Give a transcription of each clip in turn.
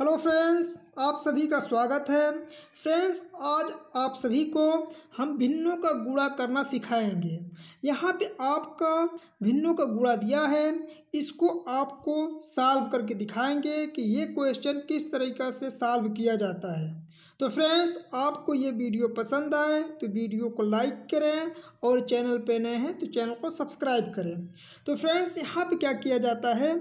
Hello friends, आप सभी का स्वागत है। फ्रेंड्स, आज आप सभी को हम भिन्नों का गुणा करना सिखाएँगे। यहाँ पे आपका भिन्नों का गुणा दिया है। इसको आपको सॉल्व करके दिखाएँगे कि ये क्वेश्चन किस तरीक़ा से सॉल्व किया जाता है। तो फ्रेंड्स आपको ये वीडियो पसंद आए तो वीडियो को लाइक करें और चैनल पे नए हैं तो चैनल को सब्सक्राइब करें। तो फ्रेंड्स यहाँ पे क्या किया जाता है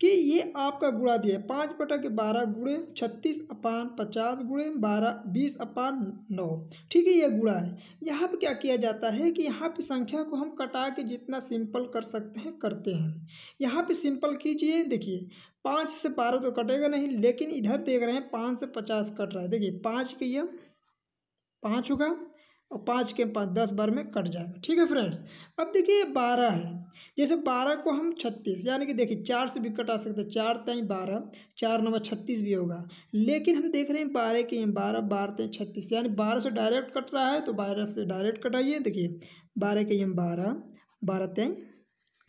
कि ये आपका गुड़ा दिया है। पाँच के बारह गुड़े छत्तीस अपान पचास गुड़े बारह बीस अपान नौ। ठीक है, ये गुड़ा है। यहाँ पे क्या किया जाता है कि यहाँ पे संख्या को हम कटा के जितना सिंपल कर सकते हैं, करते हैं। यहाँ पे सिंपल कीजिए, देखिए पाँच से बारह तो कटेगा नहीं, लेकिन इधर देख रहे हैं पाँच से पचास कट रहा है। देखिए, पाँच के ये पाँच होगा और पाँच के पाँच, दस बार में कट जाएगा। ठीक है फ्रेंड्स, अब देखिए ये बारह है। जैसे बारह को हम छत्तीस, यानी कि देखिए चार से भी कटा सकते हैं, चार तय बारह, चार नंबर छत्तीस भी होगा। लेकिन हम देख रहे हैं बारह के बारह बारह तय छत्तीस, यानी बारह से डायरेक्ट कट रहा है तो बारह से डायरेक्ट कटाइए। देखिए, बारह के बारह बारह तय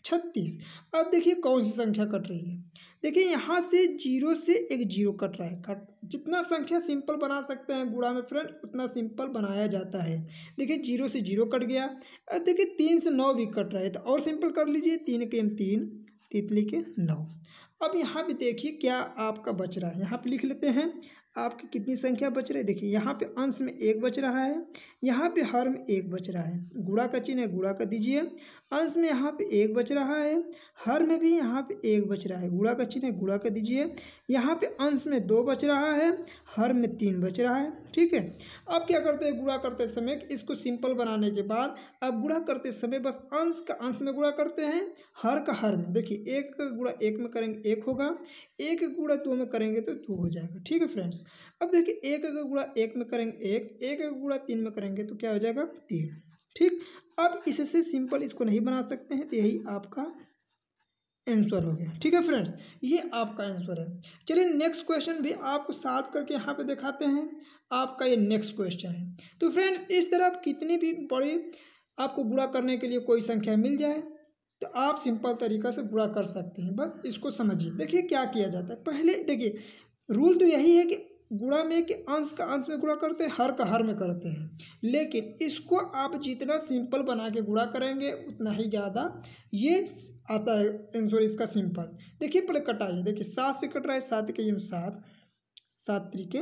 छत्तीस। अब देखिए कौन सी संख्या कट रही है। देखिए यहाँ से ज़ीरो से एक ज़ीरो कट रहा है। कट, जितना संख्या सिंपल बना सकते हैं गुड़ा में फ्रेंड, उतना सिंपल बनाया जाता है। देखिए ज़ीरो से ज़ीरो कट गया। अब देखिए तीन से नौ भी कट रहा है। तो और सिंपल कर लीजिए, तीन के एम तीन, तितली के नौ। अब यहाँ पे देखिए क्या आपका बच रहा है। यहाँ पे लिख लेते हैं, आपकी कितनी संख्या बच रही है? देखिए, यहाँ पे अंश में एक बच रहा है, यहाँ पे हर में एक बच रहा है। गुड़ा का चिन्ह है गुड़ा का दीजिए। अंश में यहाँ पे एक बच रहा है, हर में भी यहाँ पे एक बच रहा है। गुड़ा का चिन्ह है गुड़ा का दीजिए। यहाँ पे अंश में दो बच रहा है, हर में तीन बच रहा है, ठीक है? अब क्या करते हैं? गुड़ा करते समय इसको सिंपल बनाने के बाद अब गुड़ा करते समय बस अंश का अंश में गुड़ा करते हैं, हर का हर में। देखिए, एक का गुड़ा एक में करेंगे एक होगा, एक गुड़ा दो में करेंगे तो दो हो जाएगा, ठीक है फ्रेंड्स अब देखिए, एक का गुड़ा एक में करेंगे एक एक का गुड़ा तीन में करेंगे तो क्या हो जाएगा? तीन, ठीक? अब इससे सिंपल इसको नहीं बना सकते हैं तो यही आपका आंसर हो गया, ठीक है फ्रेंड्स ये आपका आंसर है। चलिए नेक्स्ट क्वेश्चन भी आपको सॉल्व करके यहाँ पे दिखाते हैं। आपका ये नेक्स्ट क्वेश्चन है। तो फ्रेंड्स इस तरह आप कितनी भी बड़ी आपको गुड़ा करने के लिए कोई संख्या मिल जाए तो आप सिंपल तरीका से गुणा कर सकते हैं। बस इसको समझिए। देखिए क्या किया जाता है। पहले देखिए, रूल तो यही है कि गुणा में कि अंश का अंश में गुणा करते हैं, हर का हर में करते हैं। लेकिन इसको आप जितना सिंपल बना के गुणा करेंगे, उतना ही ज़्यादा ये आता है आंसर इसका सिंपल। देखिए, पहले कटाइए। देखिए, सात से कट रहा है, सात के सात सात तरीके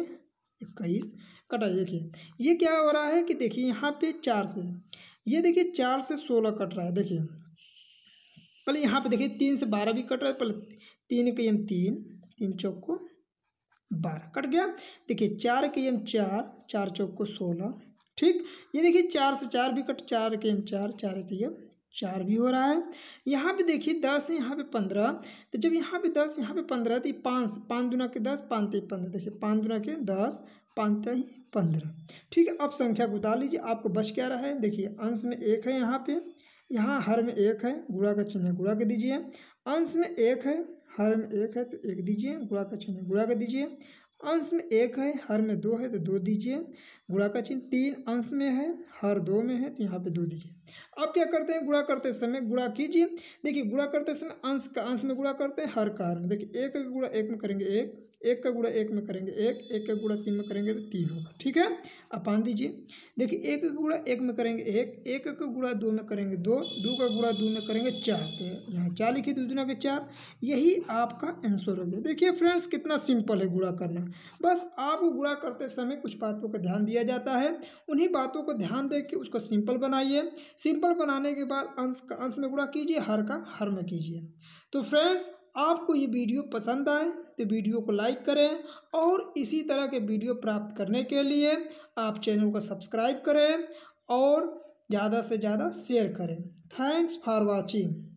इक्कीस कटाइए। देखिए, ये क्या हो रहा है कि देखिए, यहाँ पे चार से, ये देखिए, चार से सोलह कट रहा है। देखिए पहले यहाँ पे देखिए तीन से बारह भी कट रहा है, पहले तीन के एम तीन तीन चौक को बारह कट गया। देखिए चार के एम चार चार चौक को सोलह, ठीक? ये देखिए चार से चार भी कट, चार के एम चार चार के एम चार भी हो रहा है। यहाँ पे देखिए दस यहाँ पे पंद्रह तो जब यहाँ पे दस, यहाँ पे पंद्रह तो पाँच पाँच दुना के दस, पाँच ते पंद्रह, देखिए पाँच दुना के दस, पाँच तई पंद्रह, ठीक है? अब संख्या को उतार लीजिए, आपको बच क्या रहा है? देखिए अंश में एक है यहाँ पे यहाँ हर में एक है गुड़ा का चिन्ह गुड़ा के दीजिए। अंश में एक है, हर में एक है तो एक दीजिए गुड़ा का चिन्ह गुड़ा का दीजिए। अंश में एक है, हर में दो है तो दो दीजिए। गुड़ा का चिन्ह तीन अंश में है, हर दो में है तो यहाँ पे दो दीजिए। अब क्या करते हैं गुड़ा करते समय गुड़ा कीजिए। देखिए गुड़ा करते समय अंश का अंश में गुड़ा करते हैं, हर का हर में। देखिए, एक गुणा एक में करेंगे एक एक का गुणा एक में करेंगे एक एक का गुणा तीन में करेंगे तो तीन होगा, ठीक है? आप पान दीजिए, देखिए एक का गुणा एक में करेंगे एक एक का गुणा दो में करेंगे दो दो का गुणा दो में करेंगे चार तो यहाँ चार लिखिए दो दुना के चार, यही आपका आंसर हो गया। देखिए फ्रेंड्स कितना सिंपल है गुणा करना, बस आप गुणा करते समय कुछ बातों का ध्यान दिया जाता है, उन्हीं बातों को ध्यान दे के उसको सिंपल बनाइए, सिंपल बनाने के बाद अंश का अंश में गुणा कीजिए, हर का हर में कीजिए। तो फ्रेंड्स आपको ये वीडियो पसंद आए तो वीडियो को लाइक करें और इसी तरह के वीडियो प्राप्त करने के लिए आप चैनल को सब्सक्राइब करें और ज़्यादा से ज़्यादा शेयर करें। Thanks for watching.